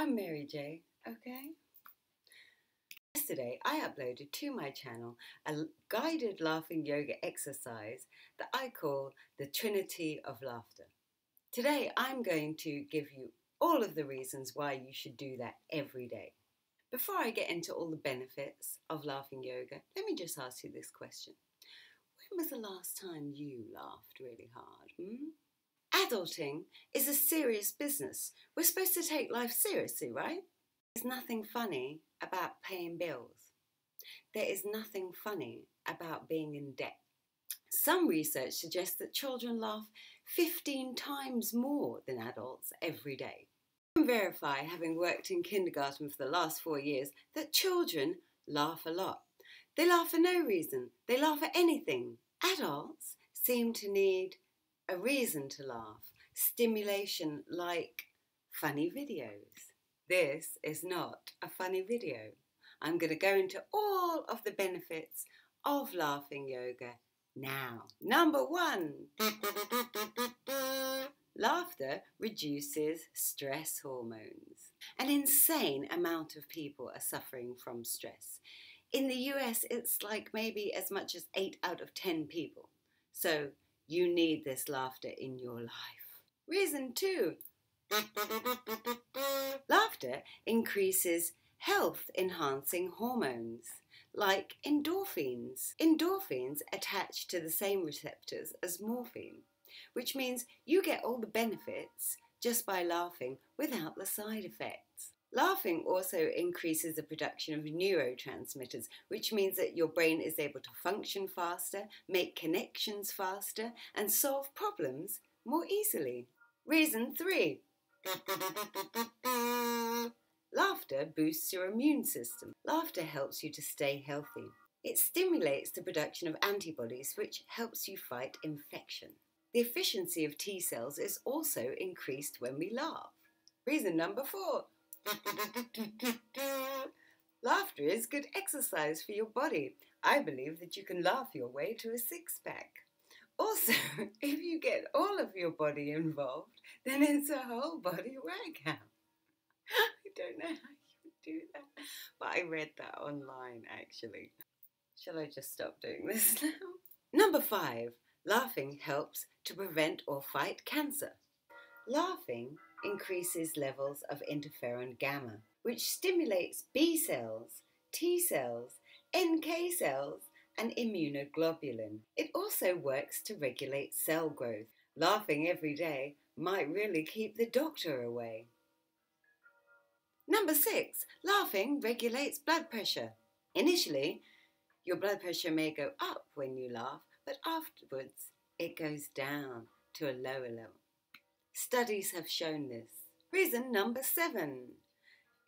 I'm Mary J, okay? Yesterday, I uploaded to my channel a guided laughing yoga exercise that I call the Trinity of Laughter. Today, I'm going to give you all of the reasons why you should do that every day. Before I get into all the benefits of laughing yoga, let me just ask you this question. When was the last time you laughed really hard? Hmm? Adulting is a serious business. We're supposed to take life seriously, right? There's nothing funny about paying bills. There is nothing funny about being in debt. Some research suggests that children laugh 15 times more than adults every day. I can verify, having worked in kindergarten for the last four years, that children laugh a lot. They laugh for no reason, they laugh at anything. Adults seem to need a reason to laugh, stimulation like funny videos. This is not a funny video. I'm going to go into all of the benefits of laughing yoga now. Number one laughter reduces stress hormones. An insane amount of people are suffering from stress. In the US, it's like maybe as much as 8 out of 10 people. So you need this laughter in your life. Reason two laughter increases health enhancing hormones like endorphins. Endorphins attach to the same receptors as morphine, which means you get all the benefits just by laughing without the side effects. Laughing also increases the production of neurotransmitters, which means that your brain is able to function faster, make connections faster, and solve problems more easily. Reason 3 Laughter boosts your immune system. Laughter helps you to stay healthy. It stimulates the production of antibodies, which helps you fight infection. The efficiency of T cells is also increased when we laugh. Reason number four Laughter is good exercise for your body. I believe that you can laugh your way to a six pack. Also, if you get all of your body involved, then it's a whole body workout. I don't know how you would do that, but I read that online actually. Shall I just stop doing this now? Number five, laughing helps to prevent or fight cancer. Laughing increases levels of interferon gamma, which stimulates B cells, T cells, NK cells, and immunoglobulin. It also works to regulate cell growth. Laughing every day might really keep the doctor away. Number six, laughing regulates blood pressure. Initially, your blood pressure may go up when you laugh, but afterwards it goes down to a lower level. Studies have shown this. Reason number seven.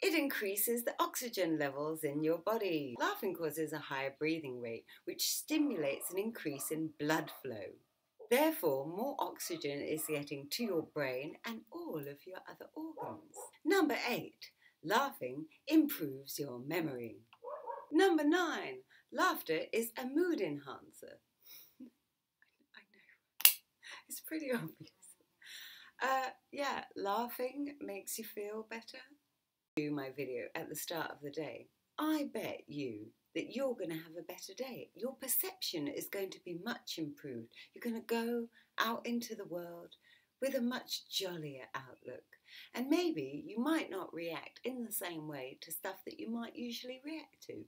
It increases the oxygen levels in your body. Laughing causes a higher breathing rate, which stimulates an increase in blood flow. Therefore, more oxygen is getting to your brain and all of your other organs. Number eight, laughing improves your memory. Number nine, laughter is a mood enhancer. I know, it's pretty obvious. Uh, yeah, laughing makes you feel better. Do my video at the start of the day. I bet you that you're going to have a better day. Your perception is going to be much improved. You're going to go out into the world with a much jollier outlook. And maybe you might not react in the same way to stuff that you might usually react to.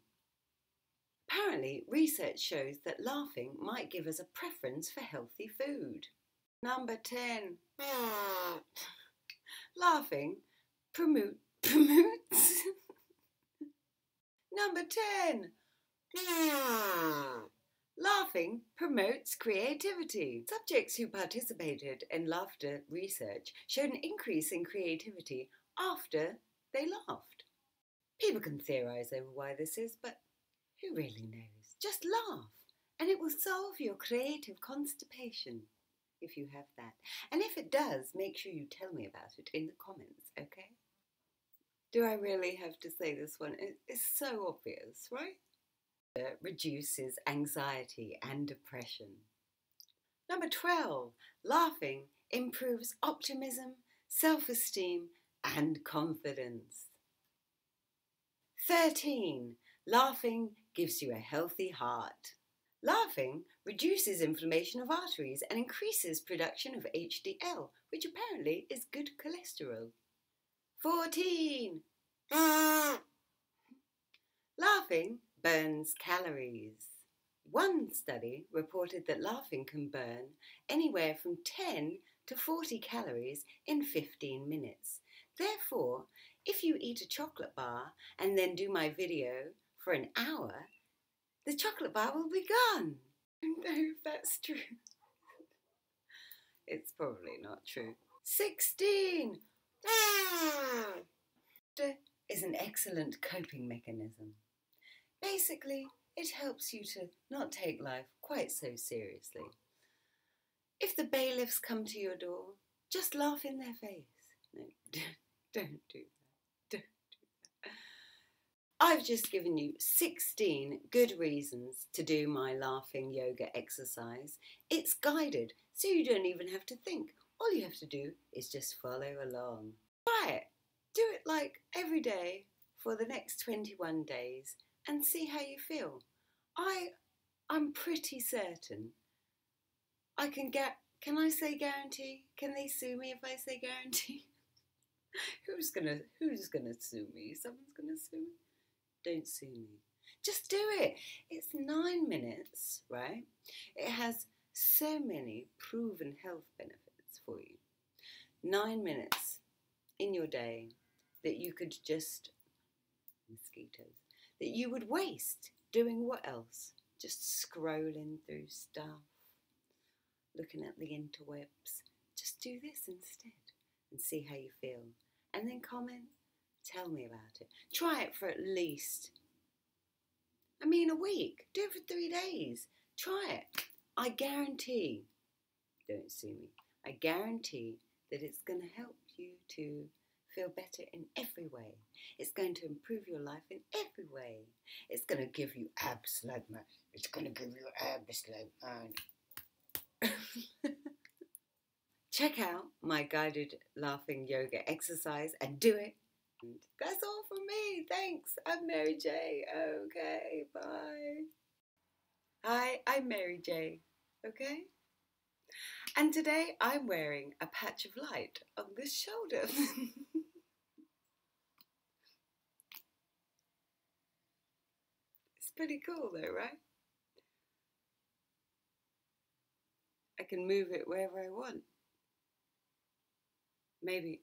Apparently, research shows that laughing might give us a preference for healthy food. Number 10. Ah. Laughing promote, promotes. Number 10. Ah. Laughing promotes creativity. Subjects who participated in laughter research showed an increase in creativity after they laughed. People can theorize over why this is, but who really knows? Just laugh, and it will solve your creative constipation if you have that. And if it does, make sure you tell me about it in the comments, okay? Do I really have to say this one? It's so obvious, right? It reduces anxiety and depression. Number 12, laughing improves optimism, self esteem, and confidence. 13. Laughing gives you a healthy heart. Laughing reduces inflammation of arteries and increases production of HDL, which apparently is good cholesterol. 14. Laughing burns calories. One study reported that laughing can burn anywhere from 10 to 40 calories in 15 minutes. Therefore, if you eat a chocolate bar and then do my video for an hour, the chocolate bar will be gone. I don't know if that's true. it's probably not true. 16. Ah! is an excellent coping mechanism. Basically, it helps you to not take life quite so seriously. If the bailiffs come to your door, just laugh in their face. No, don't do that. I've just given you 16 good reasons to do my laughing yoga exercise. It's guided, so you don't even have to think. All you have to do is just follow along. Try it. Do it like every day for the next 21 days and see how you feel. I I'm pretty certain I can get can I say guarantee? Can they sue me if I say guarantee? who's gonna who's gonna sue me? Someone's gonna sue me? Don't sue me. Just do it. It's nine minutes, right? It has so many proven health benefits for you. Nine minutes in your day that you could just mosquitoes that you would waste doing what else? Just scrolling through stuff, looking at the interwebs. Just do this instead and see how you feel. And then comment, tell me about it. Try it for at least, I mean, a week. Do it for three days. Try it. I guarantee, don't sue me, I guarantee that it's going to help you to feel better in every way. It's going to improve your life in every way. It's going to give you abs like my, it's going to give you abs like mine. Check out my guided laughing yoga exercise and do it. That's all from me. Thanks. I'm Mary J. Okay, bye. Hi, I'm Mary J. Okay? And today I'm wearing a patch of light on this shoulder. It's pretty cool though, right? I can move it wherever I want. Maybe.